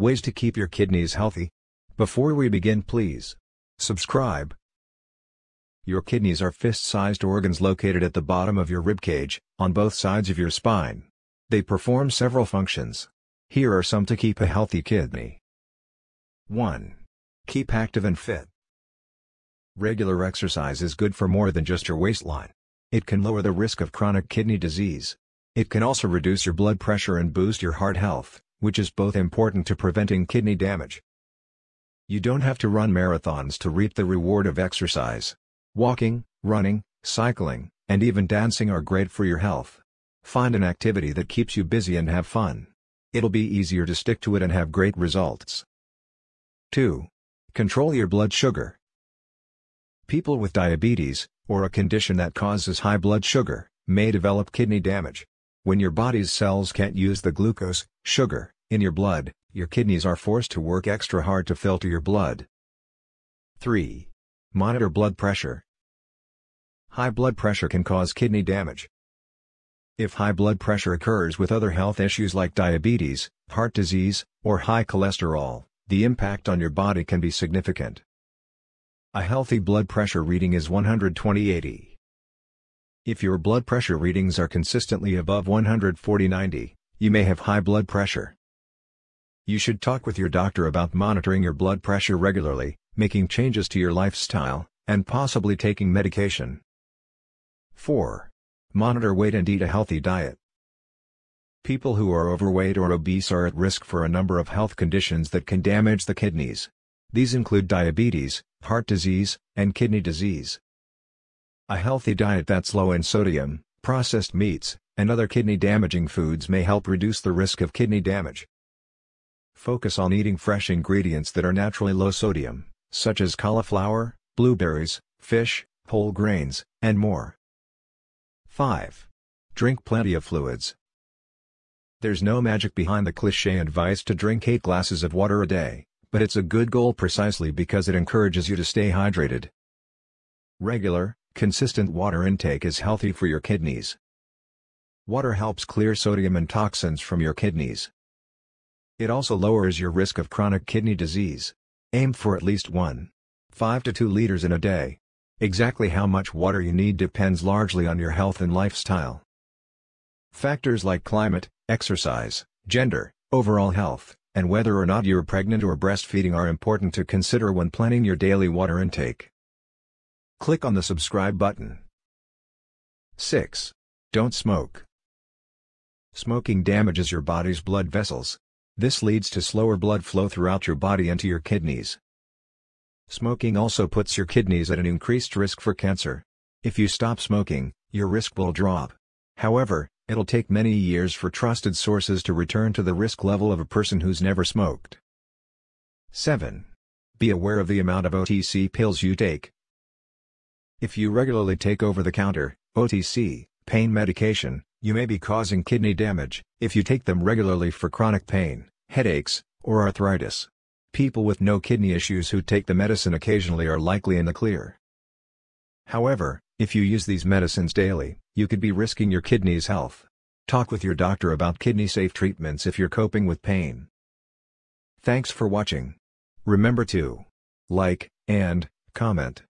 Ways to keep your kidneys healthy? Before we begin please subscribe. Your kidneys are fist-sized organs located at the bottom of your ribcage, on both sides of your spine. They perform several functions. Here are some to keep a healthy kidney. 1. Keep active and fit. Regular exercise is good for more than just your waistline. It can lower the risk of chronic kidney disease. It can also reduce your blood pressure and boost your heart health which is both important to preventing kidney damage. You don't have to run marathons to reap the reward of exercise. Walking, running, cycling, and even dancing are great for your health. Find an activity that keeps you busy and have fun. It'll be easier to stick to it and have great results. 2. Control your blood sugar. People with diabetes, or a condition that causes high blood sugar, may develop kidney damage. When your body's cells can't use the glucose, sugar, in your blood, your kidneys are forced to work extra hard to filter your blood. 3. Monitor blood pressure. High blood pressure can cause kidney damage. If high blood pressure occurs with other health issues like diabetes, heart disease, or high cholesterol, the impact on your body can be significant. A healthy blood pressure reading is 120-80. If your blood pressure readings are consistently above 140-90, you may have high blood pressure. You should talk with your doctor about monitoring your blood pressure regularly, making changes to your lifestyle, and possibly taking medication. 4. Monitor weight and eat a healthy diet. People who are overweight or obese are at risk for a number of health conditions that can damage the kidneys. These include diabetes, heart disease, and kidney disease. A healthy diet that's low in sodium, processed meats, and other kidney-damaging foods may help reduce the risk of kidney damage. Focus on eating fresh ingredients that are naturally low sodium, such as cauliflower, blueberries, fish, whole grains, and more. 5. Drink plenty of fluids. There's no magic behind the cliché advice to drink 8 glasses of water a day, but it's a good goal precisely because it encourages you to stay hydrated. Regular, Consistent water intake is healthy for your kidneys. Water helps clear sodium and toxins from your kidneys. It also lowers your risk of chronic kidney disease. Aim for at least 1. 5 to 2 liters in a day. Exactly how much water you need depends largely on your health and lifestyle. Factors like climate, exercise, gender, overall health, and whether or not you're pregnant or breastfeeding are important to consider when planning your daily water intake. Click on the subscribe button. 6. Don't smoke. Smoking damages your body's blood vessels. This leads to slower blood flow throughout your body and to your kidneys. Smoking also puts your kidneys at an increased risk for cancer. If you stop smoking, your risk will drop. However, it'll take many years for trusted sources to return to the risk level of a person who's never smoked. 7. Be aware of the amount of OTC pills you take. If you regularly take over-the-counter, OTC, pain medication, you may be causing kidney damage, if you take them regularly for chronic pain, headaches, or arthritis. People with no kidney issues who take the medicine occasionally are likely in the clear. However, if you use these medicines daily, you could be risking your kidney's health. Talk with your doctor about kidney-safe treatments if you're coping with pain. Thanks for watching. Remember to like and comment.